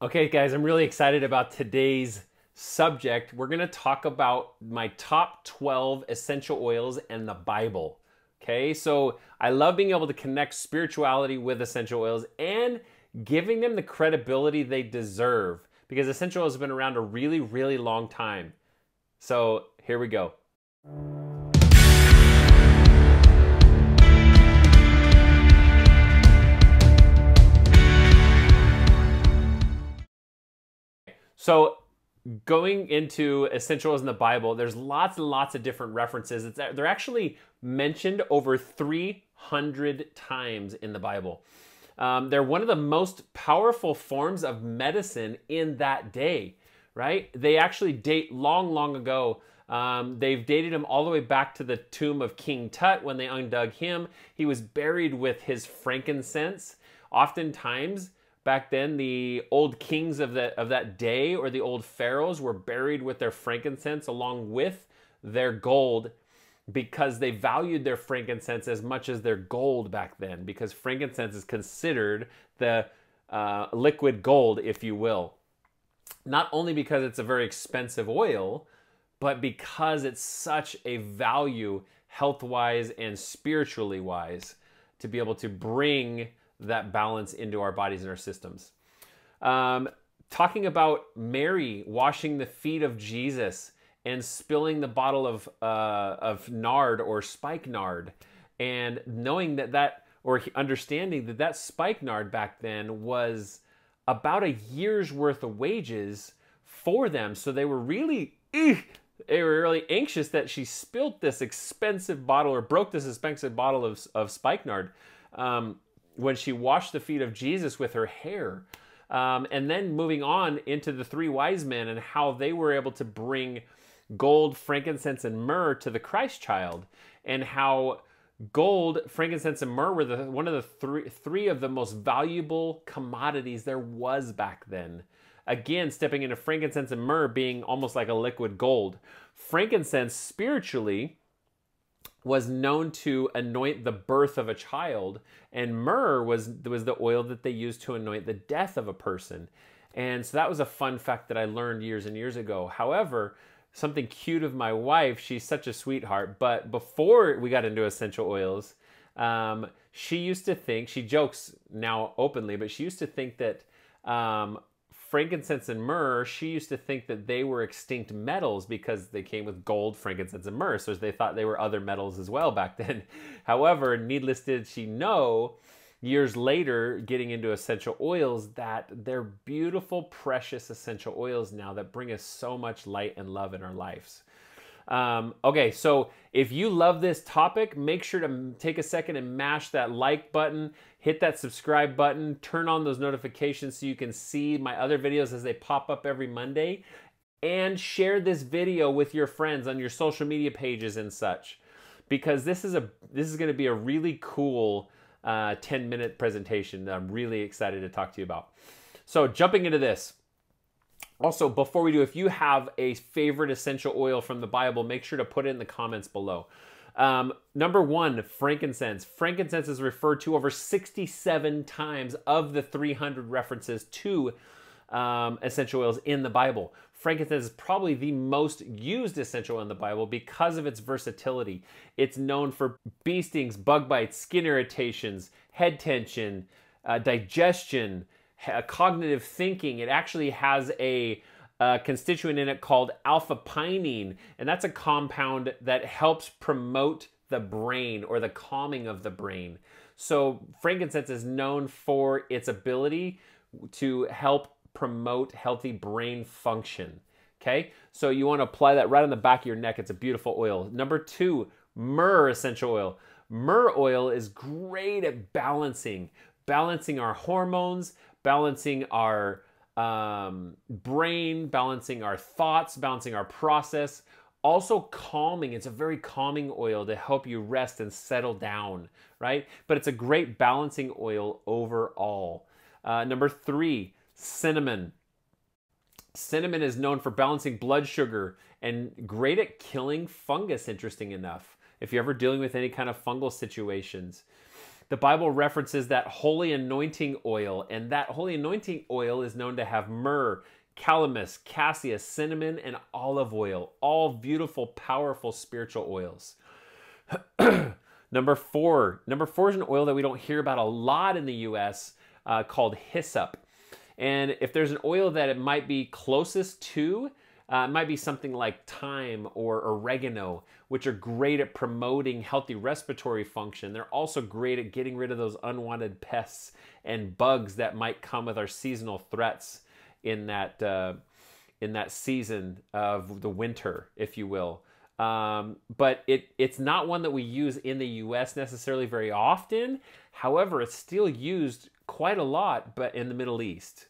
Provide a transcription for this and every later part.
Okay, guys, I'm really excited about today's subject. We're to talk about my top 12 essential oils and the Bible. Okay, so I love being able to connect spirituality with essential oils and giving them the credibility they deserve because essential oils have been around a really, really long time. So here we go. So, going into essentials in the Bible, there's lots and lots of different references. It's, they're actually mentioned over 300 times in the Bible. Um, they're one of the most powerful forms of medicine in that day, right? They actually date long, long ago. Um, they've dated him all the way back to the tomb of King Tut when they undug him. He was buried with his frankincense. Oftentimes, Back then, the old kings of, the, of that day or the old pharaohs were buried with their frankincense along with their gold because they valued their frankincense as much as their gold back then, because frankincense is considered the uh, liquid gold, if you will. Not only because it's a very expensive oil, but because it's such a value health wise and spiritually wise to be able to bring that balance into our bodies and our systems. Um, talking about Mary washing the feet of Jesus and spilling the bottle of uh, of nard or spikenard, and knowing that that or understanding that that spikenard back then was about a year's worth of wages for them. So they were really they were really anxious that she spilt this expensive bottle or broke this expensive bottle of, of spikenard. Um, when she washed the feet of Jesus with her hair. Um, and then moving on into the three wise men and how they were able to bring gold, frankincense, and myrrh to the Christ child, and how gold, frankincense, and myrrh were the, one of the three, three of the most valuable commodities there was back then. Again, stepping into frankincense and myrrh being almost like a liquid gold. Frankincense, spiritually, was known to anoint the birth of a child, and myrrh was was the oil that they used to anoint the death of a person. And so that was a fun fact that I learned years and years ago. However, something cute of my wife, she's such a sweetheart, but before we got into essential oils, um, she used to think, she jokes now openly, but she used to think that um, frankincense and myrrh, she used to think that they were extinct metals because they came with gold, frankincense, and myrrh. So they thought they were other metals as well back then. However, needless did she know, years later, getting into essential oils, that they're beautiful, precious essential oils now that bring us so much light and love in our lives. Um, okay, so if you love this topic, make sure to take a second and mash that like button, hit that subscribe button, turn on those notifications so you can see my other videos as they pop up every Monday, and share this video with your friends on your social media pages and such, because this is a this is going to be a really cool uh, 10 minute presentation that I'm really excited to talk to you about. So jumping into this. Also, before we do, if you have a favorite essential oil from the Bible, make sure to put it in the comments below. Um, number one, frankincense. Frankincense is referred to over 67 times of the 300 references to um, essential oils in the Bible. Frankincense is probably the most used essential oil in the Bible because of its versatility. It's known for bee stings, bug bites, skin irritations, head tension, uh, digestion, cognitive thinking. It actually has a, constituent in it called alpha pinene, and that's a compound that helps promote the brain or the calming of the brain. So, frankincense is known for its ability to help promote healthy brain function. Okay, so you want to apply that right on the back of your neck. It's a beautiful oil. Number two, myrrh essential oil. Myrrh oil is great at balancing, balancing our hormones, balancing our um, brain, balancing our thoughts, balancing our process. Also, calming. It's a very calming oil to help you rest and settle down, right? But it's a great balancing oil overall. Uh, number three, cinnamon. Cinnamon is known for balancing blood sugar and great at killing fungus, interesting enough, if you're ever dealing with any kind of fungal situations. The Bible references that holy anointing oil, and that holy anointing oil is known to have myrrh, calamus, cassia, cinnamon, and olive oil, all beautiful, powerful spiritual oils. number four, number four is an oil that we don't hear about a lot in the U.S. Uh, called hyssop. And if there's an oil that it might be closest to, uh, it might be something like thyme or oregano, which are great at promoting healthy respiratory function. They're also great at getting rid of those unwanted pests and bugs that might come with our seasonal threats in that uh, in that season of the winter, if you will. Um, but it it's not one that we use in the U.S. necessarily very often. However, it's still used quite a lot, but in the Middle East.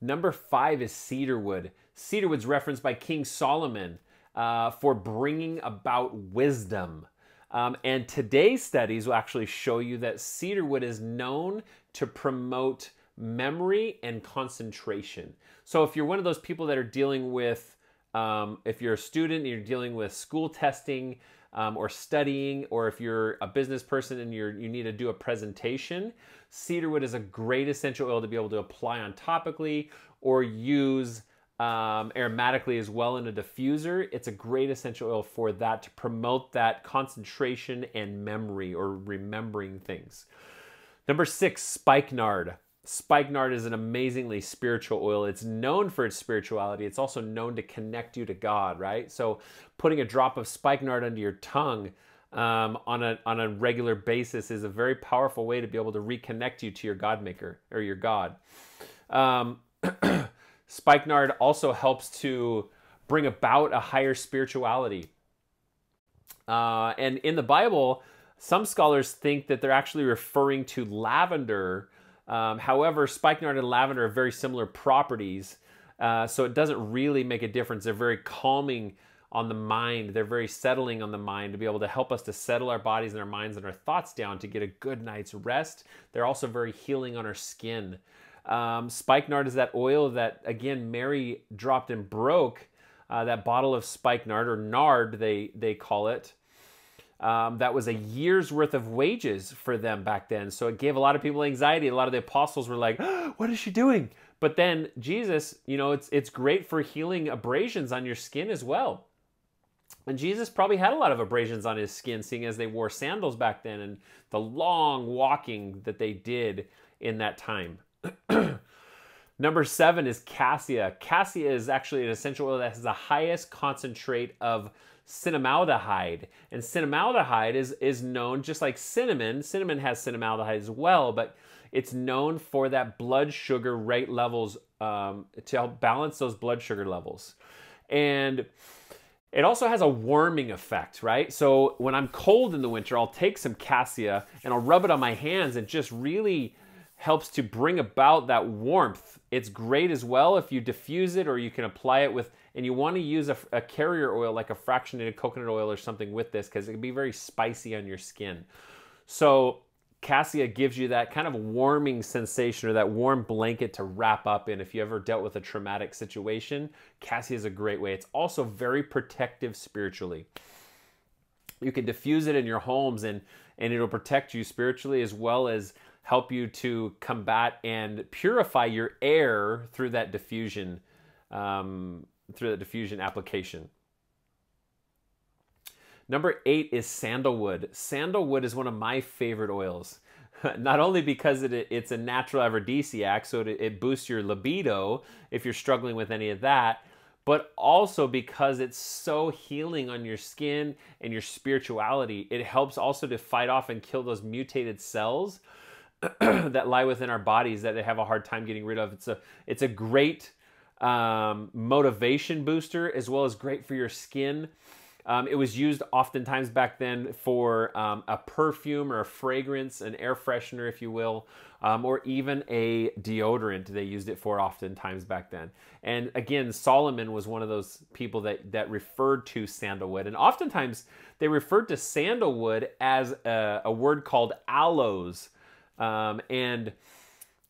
Number five is cedarwood. Cedarwood's referenced by King Solomon uh, for bringing about wisdom. Um, and today's studies will actually show you that cedarwood is known to promote memory and concentration. So if you're one of those people that are dealing with, um, if you're a student and you're dealing with school testing um, or studying, or if you're a business person and you're, you need to do a presentation, cedarwood is a great essential oil to be able to apply on topically or use um, aromatically as well in a diffuser. It's a great essential oil for that to promote that concentration and memory or remembering things. Number six, spikenard. Spikenard is an amazingly spiritual oil. It's known for its spirituality. It's also known to connect you to God, right? So, putting a drop of spikenard under your tongue um, on a on a regular basis is a very powerful way to be able to reconnect you to your God Maker or your God. Um, spikenard also helps to bring about a higher spirituality. Uh, and in the Bible, some scholars think that they're actually referring to lavender um, however, spikenard and lavender are very similar properties, uh, so it doesn't really make a difference. They're very calming on the mind. They're very settling on the mind to be able to help us to settle our bodies and our minds and our thoughts down to get a good night's rest. They're also very healing on our skin. Um, spikenard is that oil that, again, Mary dropped and broke. Uh, that bottle of spikenard or nard, they they call it. Um, that was a year's worth of wages for them back then. So it gave a lot of people anxiety. A lot of the apostles were like, "What is she doing?" But then Jesus, you know, it's it's great for healing abrasions on your skin as well. And Jesus probably had a lot of abrasions on his skin, seeing as they wore sandals back then and the long walking that they did in that time. Number seven is cassia. Cassia is actually an essential oil that has the highest concentrate of cinnamaldehyde. And cinnamaldehyde is, is known just like cinnamon. Cinnamon has cinnamaldehyde as well, but it's known for that blood sugar rate levels um, to help balance those blood sugar levels. And it also has a warming effect, right? So when I'm cold in the winter, I'll take some cassia and I'll rub it on my hands and just really helps to bring about that warmth. It's great as well if you diffuse it or you can apply it with, and you want to use a, a carrier oil like a fractionated coconut oil or something with this because it can be very spicy on your skin. So cassia gives you that kind of warming sensation or that warm blanket to wrap up in if you ever dealt with a traumatic situation. Cassia is a great way. It's also very protective spiritually. You can diffuse it in your homes and and it'll protect you spiritually as well as help you to combat and purify your air through that diffusion um, through the diffusion application. Number eight is sandalwood. Sandalwood is one of my favorite oils. Not only because it, it's a natural aphrodisiac, so it, it boosts your libido if you're struggling with any of that, but also because it's so healing on your skin and your spirituality. It helps also to fight off and kill those mutated cells that lie within our bodies that they have a hard time getting rid of. It's a it's a great um, motivation booster as well as great for your skin. Um, it was used oftentimes back then for um, a perfume or a fragrance, an air freshener, if you will, um, or even a deodorant. They used it for oftentimes back then. And again, Solomon was one of those people that that referred to sandalwood, and oftentimes they referred to sandalwood as a, a word called aloes um, and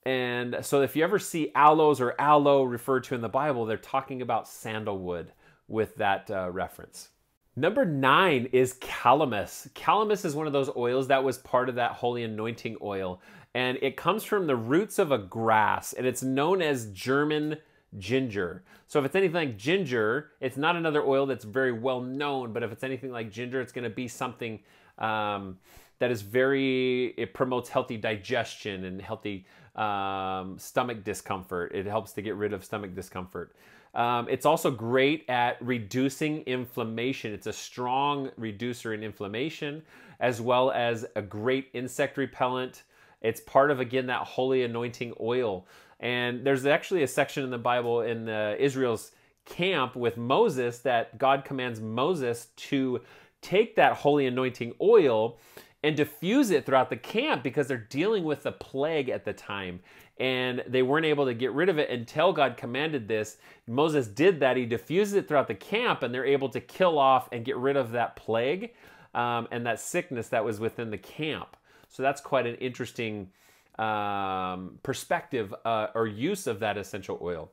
and so if you ever see aloes or aloe referred to in the Bible, they're talking about sandalwood with that uh, reference. Number nine is calamus. Calamus is one of those oils that was part of that holy anointing oil. And it comes from the roots of a grass, and it's known as German ginger. So if it's anything like ginger, it's not another oil that's very well known, but if it's anything like ginger, it's going to be something um, that is very, it promotes healthy digestion and healthy um, stomach discomfort. It helps to get rid of stomach discomfort. Um, it's also great at reducing inflammation. It's a strong reducer in inflammation, as well as a great insect repellent. It's part of, again, that holy anointing oil. And there's actually a section in the Bible in uh, Israel's camp with Moses that God commands Moses to take that holy anointing oil and diffuse it throughout the camp because they're dealing with the plague at the time and they weren't able to get rid of it until God commanded this. Moses did that. He diffused it throughout the camp and they're able to kill off and get rid of that plague um, and that sickness that was within the camp. So that's quite an interesting um, perspective uh, or use of that essential oil.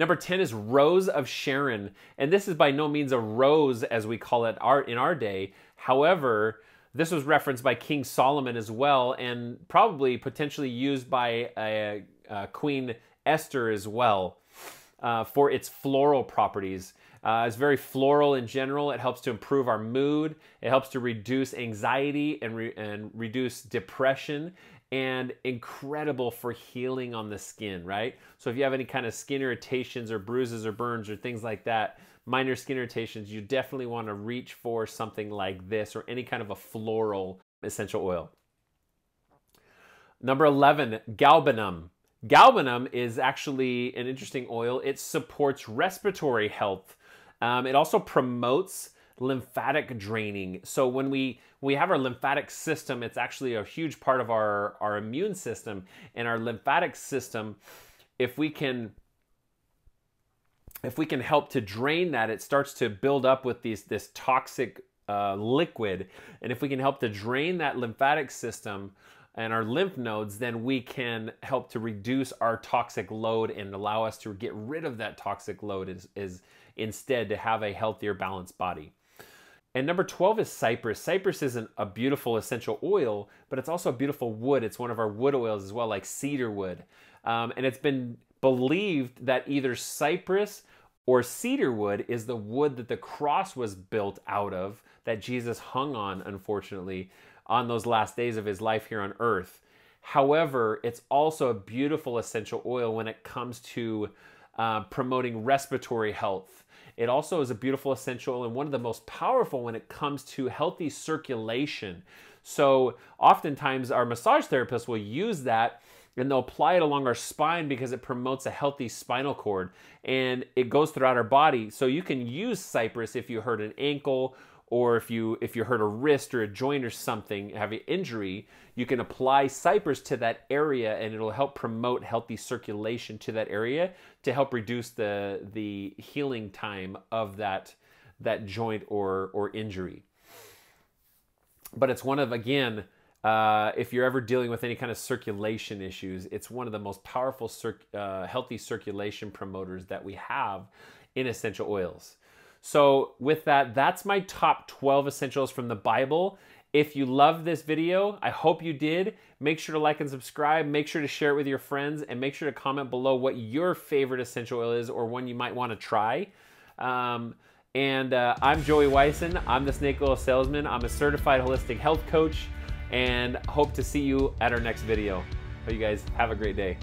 Number 10 is Rose of Sharon. And this is by no means a rose as we call it our, in our day. However, this was referenced by King Solomon as well, and probably potentially used by a, a Queen Esther as well uh, for its floral properties. Uh, it's very floral in general. It helps to improve our mood. It helps to reduce anxiety and, re- and reduce depression and incredible for healing on the skin, right? So if you have any kind of skin irritations or bruises or burns or things like that, minor skin irritations, you definitely want to reach for something like this or any kind of a floral essential oil. Number 11, galbanum. Galbanum is actually an interesting oil. It supports respiratory health. Um, it also promotes lymphatic draining. So when we we have our lymphatic system, it's actually a huge part of our our immune system and our lymphatic system. If we can if we can help to drain that, it starts to build up with these this toxic uh, liquid, and if we can help to drain that lymphatic system and our lymph nodes, then we can help to reduce our toxic load and allow us to get rid of that toxic load is, is instead to have a healthier, balanced body. And number 12 is cypress. Cypress isn't a beautiful essential oil, but it's also a beautiful wood. It's one of our wood oils as well, like cedar wood. Um, and it's been believed that either cypress or cedar wood is the wood that the cross was built out of, that Jesus hung on, unfortunately, on those last days of his life here on earth. However, it's also a beautiful essential oil when it comes to uh, promoting respiratory health. It also is a beautiful essential and one of the most powerful when it comes to healthy circulation. So, oftentimes, our massage therapists will use that and they'll apply it along our spine because it promotes a healthy spinal cord and it goes throughout our body. So, you can use cypress if you hurt an ankle or if you if you hurt a wrist or a joint or something have an injury you can apply cypress to that area and it'll help promote healthy circulation to that area to help reduce the the healing time of that that joint or or injury but it's one of again uh, if you're ever dealing with any kind of circulation issues, it's one of the most powerful, uh, healthy circulation promoters that we have in essential oils. So, with that, that's my top 12 essentials from the Bible. If you love this video, I hope you did. Make sure to like and subscribe. Make sure to share it with your friends and make sure to comment below what your favorite essential oil is or one you might want to try. Um, and uh, I'm Joey Weisen. I'm the Snake Oil Salesman. I'm a certified holistic health coach and hope to see you at our next video. Hope you guys have a great day.